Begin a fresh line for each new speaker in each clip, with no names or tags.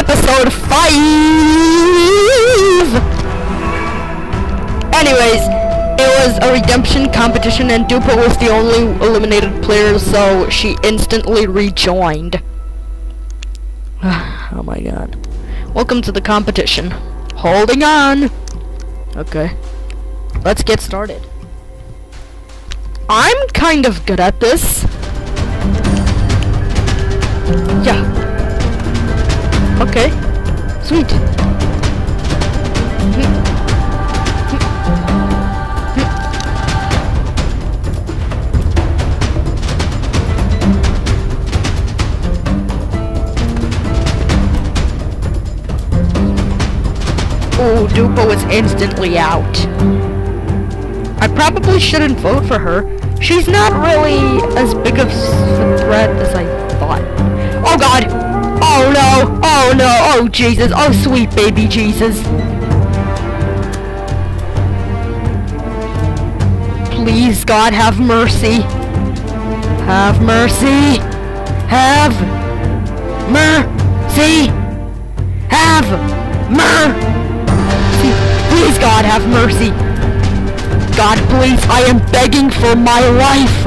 episode 5! Anyways, it was a redemption competition and Dupa was the only eliminated player, so she instantly rejoined. oh my god. Welcome to the competition. Holding on! Okay. Let's get started. I'm kind of good at this. Sweet. Oh, Dupa was instantly out. I probably shouldn't vote for her. She's not really as big of a threat as I thought. Oh god! Oh no! Oh! Jesus! Oh sweet baby Jesus! Please God have mercy! Have mercy! Have mercy! Have mercy! Please God have mercy! God please, I am begging for my life!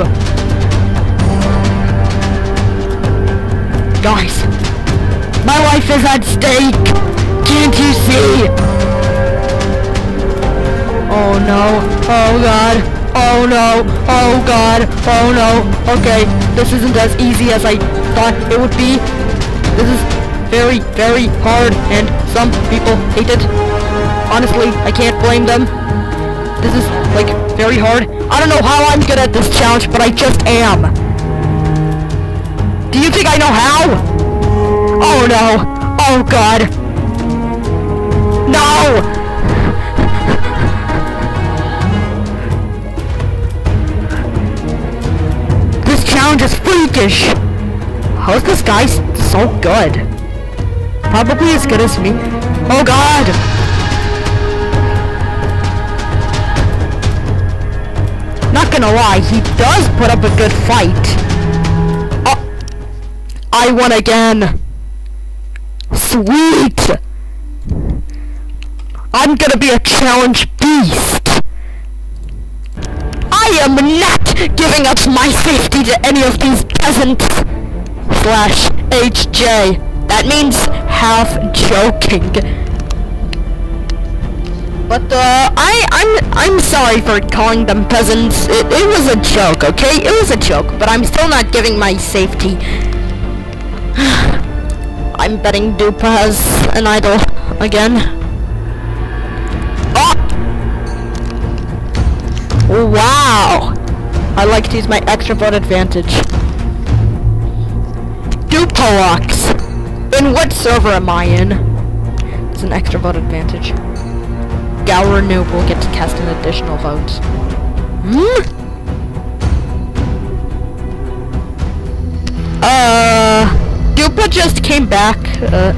Guys, my life is at stake! Can't you see? Oh no, oh god, oh no, oh god, oh no, okay, this isn't as easy as I thought it would be. This is very, very hard, and some people hate it. Honestly, I can't blame them. This is, like, very hard. I don't know how I'm good at this challenge, but I just am. Do you think I know how? Oh no. Oh god. No! This challenge is freakish. How's this guy so good? Probably as good as me. Oh god! Not gonna lie, he does put up a good fight. Oh, I won again. Sweet! I'm gonna be a challenge beast. I am not giving up my safety to any of these peasants. Slash HJ. That means half joking. But uh, I I'm I'm sorry for calling them peasants. It, it was a joke, okay? It was a joke, but I'm still not giving my safety. I'm betting Dupa has an idol again. Oh! Wow! I like to use my extra vote advantage. Dupalox! In what server am I in? It's an extra vote advantage. Gower Noob will get to cast an additional vote. Hmm? Uh, just came back, uh,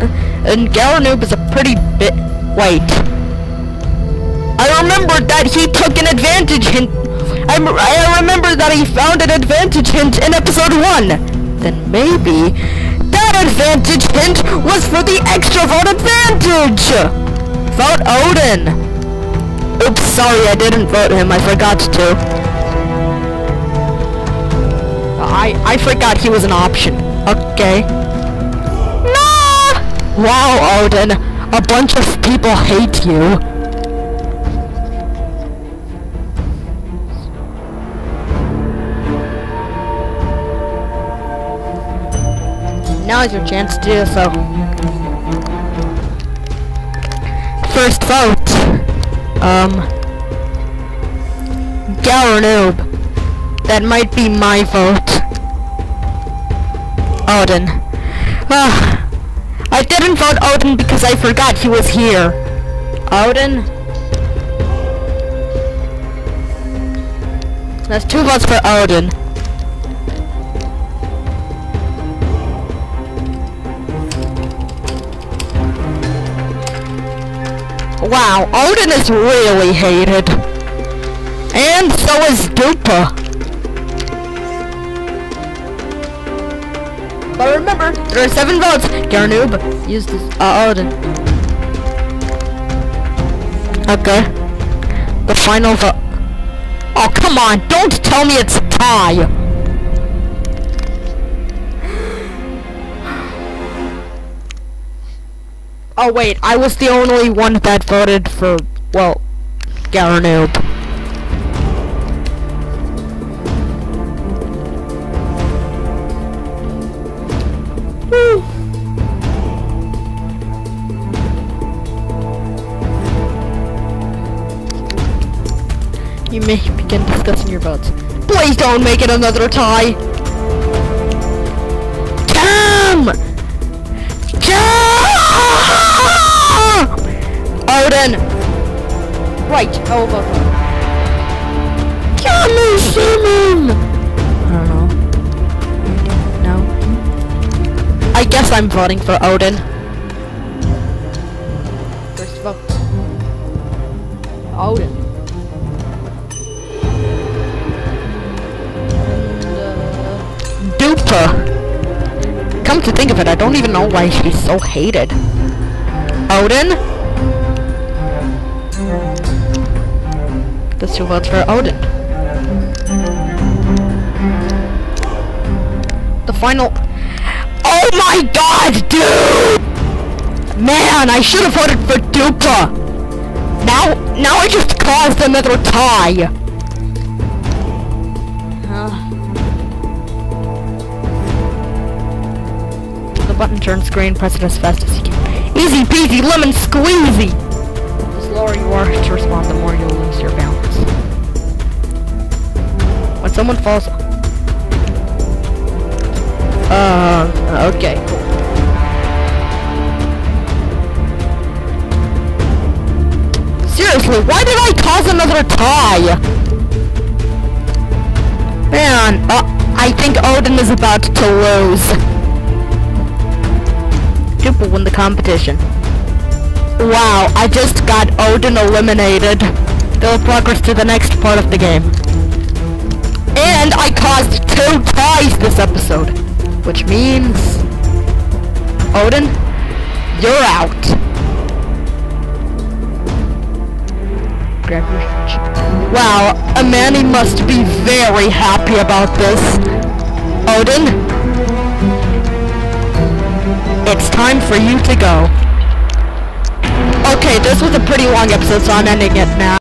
and Gower Noob is a pretty bit- wait. I remembered that he took an advantage hint- I, I remember that he found an advantage hint in episode 1! Then maybe, that advantage hint was for the extra vote advantage! Vote Odin! Oops, sorry, I didn't vote him. I forgot to. I I forgot he was an option. Okay. Wow, Odin. A bunch of people hate you. Now is your chance to do so. First vote. Um, Gower Noob. That might be my vote. Odin. Ah, I didn't vote Odin because I forgot he was here. Odin? That's two votes for Odin. Wow, Odin is really hated. And so is Dupa. There are seven votes. Garnoob, use this. Uh, Odin. Okay. The final vote. Oh, come on. Don't tell me it's a tie. Oh, wait. I was the only one that voted for, well, Garanoob. Begin in your votes. Please don't make it another tie! Cam! Cam! Odin! Right, how about that? Cam is Simon! I don't know. No? I guess I'm voting for Odin. First vote. Odin. Come to think of it, I don't even know why she's so hated. Odin? Guess two votes for Odin. The final... Oh my god, dude! Man, I should have voted for Dupa! Now, now I just caused another tie! The button turns green, press it as fast as you can. Easy peasy, lemon squeezy! The slower you are to respond, the more you'll lose your balance. When someone falls... Uh, okay, cool. Seriously, why did I cause another tie? Man, uh, I think Odin is about to lose. Will win the competition. Wow, I just got Odin eliminated. They'll progress to the next part of the game. And I caused two ties this episode. Which means... Odin, you're out. Grab your Wow, Amani must be very happy about this. Odin, it's time for you to go. Okay, this was a pretty long episode, so I'm ending it now.